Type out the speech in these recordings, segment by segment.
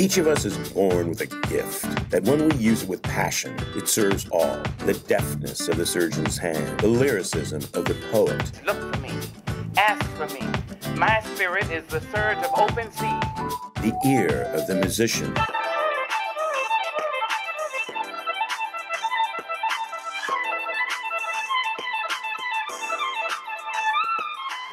Each of us is born with a gift that when we use it with passion, it serves all. The deftness of the surgeon's hand, the lyricism of the poet. Look for me. Ask for me. My spirit is the surge of open sea. The ear of the musician.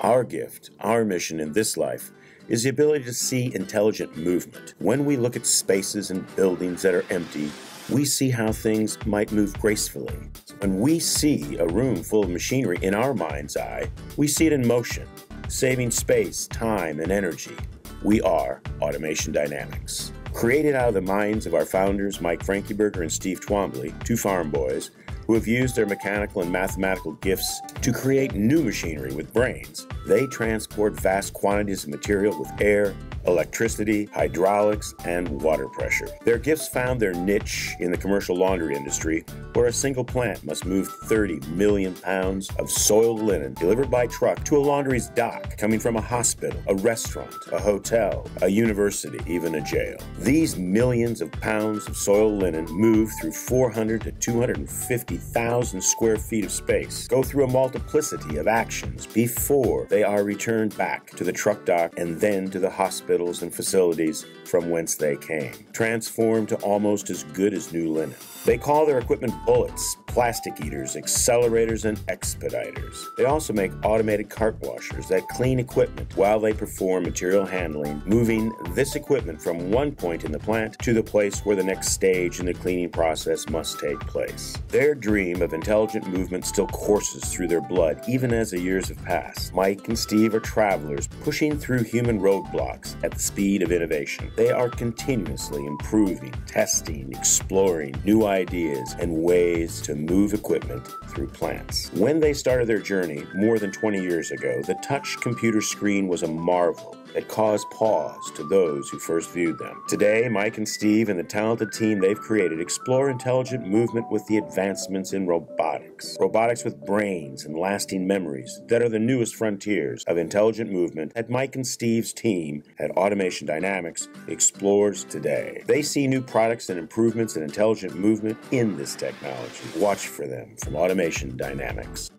Our gift, our mission in this life, is the ability to see intelligent movement. When we look at spaces and buildings that are empty, we see how things might move gracefully. When we see a room full of machinery in our mind's eye, we see it in motion, saving space, time, and energy. We are Automation Dynamics. Created out of the minds of our founders, Mike Frankieberger and Steve Twombly, two farm boys, who have used their mechanical and mathematical gifts to create new machinery with brains. They transport vast quantities of material with air, electricity, hydraulics, and water pressure. Their gifts found their niche in the commercial laundry industry, where a single plant must move 30 million pounds of soiled linen delivered by truck to a laundry's dock, coming from a hospital, a restaurant, a hotel, a university, even a jail. These millions of pounds of soiled linen move through 400 to 250,000 square feet of space, go through a multiplicity of actions before they are returned back to the truck dock and then to the hospitals and facilities from whence they came, transformed to almost as good as new linen. They call their equipment bullets, plastic eaters, accelerators, and expediters. They also make automated cart washers that clean equipment while they perform material handling, moving this equipment from one point in the plant to the place where the next stage in the cleaning process must take place. Their dream of intelligent movement still courses through their blood even as the years have passed. Mike and Steve are travelers pushing through human roadblocks at the speed of innovation. They are continuously improving, testing, exploring new ideas and ways to move equipment through plants. When they started their journey more than 20 years ago, the touch computer screen was a marvel that caused pause to those who first viewed them. Today, Mike and Steve and the talented team they've created explore intelligent movement with the advancements in robotics. Robotics with brains and lasting memories that are the newest frontiers of intelligent movement that Mike and Steve's team at Automation Dynamics explores today. They see new products and improvements in intelligent movement in this technology. Watch for them from Automation Dynamics.